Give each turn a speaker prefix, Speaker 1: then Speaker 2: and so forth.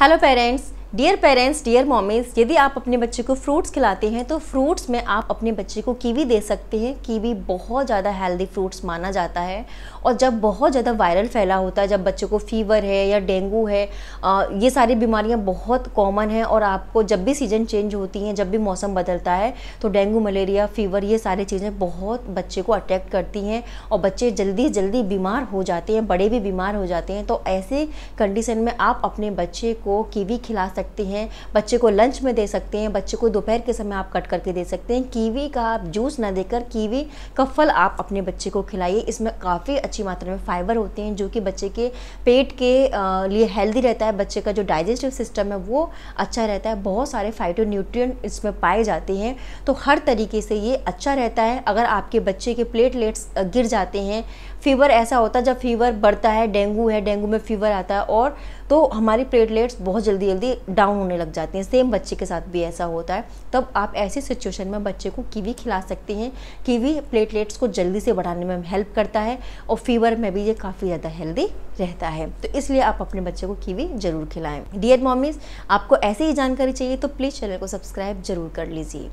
Speaker 1: Hello parents dear parents dear mommies यदि आप अपने बच्चे को फ्रूट्स खिलाते हैं तो फ्रूट्स में आप अपने बच्चे को कीवी दे सकते हैं। कीवी बहुत ज़्यादा हेल्दी फ्रूट्स माना जाता है। और जब बहुत ज़्यादा वायरल फैला होता है जब बच्चे को फीवर है या डेंगू है आ, ये सारी बीमारियाँ बहुत कॉमन हैं और आपको जब भी सीज़न चेंज होती हैं जब भी मौसम बदलता है तो डेंगू मलेरिया फीवर ये सारी चीज़ें बहुत बच्चे को अटैक करती हैं और बच्चे जल्दी जल्दी बीमार हो जाते हैं बड़े भी बीमार हो जाते हैं। तो ऐसे कंडीशन में आप अपने बच्चे को कीवी खिला सकते सकते हैं, बच्चे को लंच में दे सकते हैं, बच्चे को दोपहर के समय आप कट करके दे सकते हैं। कीवी का आप जूस ना देकर कीवी का फल आप अपने बच्चे को खिलाइए। इसमें काफ़ी अच्छी मात्रा में फाइबर होते हैं, जो कि बच्चे के पेट के लिए हेल्दी रहता है। बच्चे का जो डाइजेस्टिव सिस्टम है, वो अच्छा रहता है। बहुत सारे फाइटो न्यूट्रिय इसमें पाए जाते हैं। तो हर तरीके से ये अच्छा रहता है। अगर आपके बच्चे के प्लेटलेट्स गिर जाते हैं फीवर ऐसा होता है, जब फीवर बढ़ता है, डेंगू है, डेंगू में फीवर आता है, और तो हमारी प्लेटलेट्स बहुत जल्दी जल्दी डाउन होने लग जाते हैं। सेम बच्चे के साथ भी ऐसा होता है। तब आप ऐसी सिचुएशन में बच्चे को कीवी खिला सकते हैं। कीवी प्लेटलेट्स को जल्दी से बढ़ाने में हेल्प करता है और फीवर में भी ये काफ़ी ज़्यादा हेल्दी रहता है। तो इसलिए आप अपने बच्चे को कीवी ज़रूर खिलाएँ। डियर मॉमीज आपको ऐसी ही जानकारी चाहिए तो प्लीज़ चैनल को सब्सक्राइब ज़रूर कर लीजिए।